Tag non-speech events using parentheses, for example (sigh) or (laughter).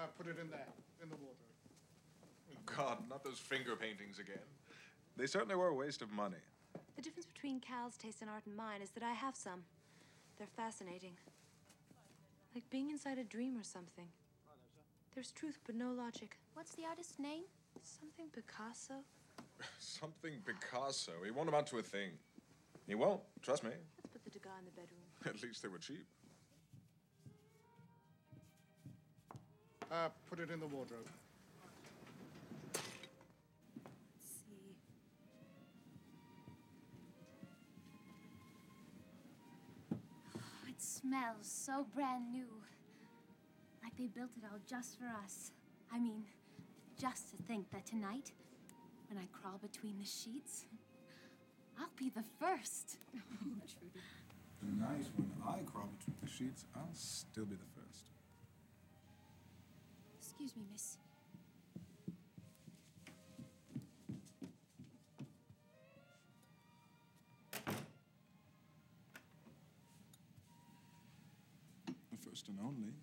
Uh, put it in there, in the wardrobe. God, not those finger paintings again. They certainly were a waste of money. The difference between Cal's taste in art and mine is that I have some. They're fascinating. Like being inside a dream or something. There's truth, but no logic. What's the artist's name? Something Picasso? (laughs) Something Picasso. He won't amount to a thing. He won't. Trust me. Let's put the Degas in the bedroom. (laughs) At least they were cheap. Uh, put it in the wardrobe. Let's see. It smells so brand new. Like they built it all just for us. I mean, just to think that tonight, when I crawl between the sheets, I'll be the first. Oh, (laughs) Trudy. Tonight, when I crawl between the sheets, I'll still be the first. Excuse me, miss. The first and only.